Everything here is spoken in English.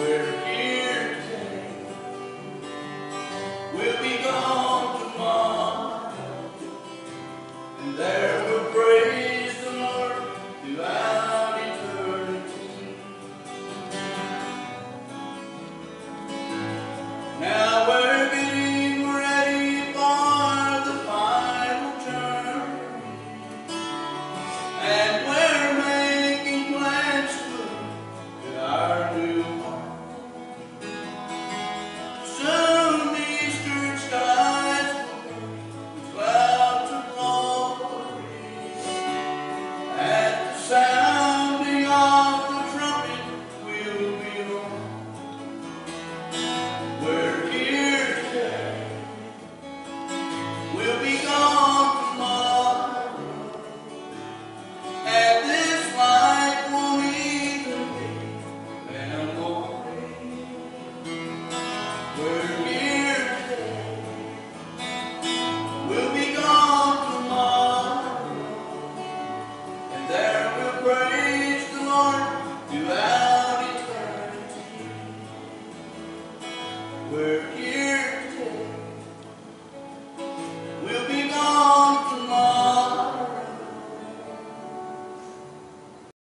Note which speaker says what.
Speaker 1: We're here today. We'll be gone. Amen.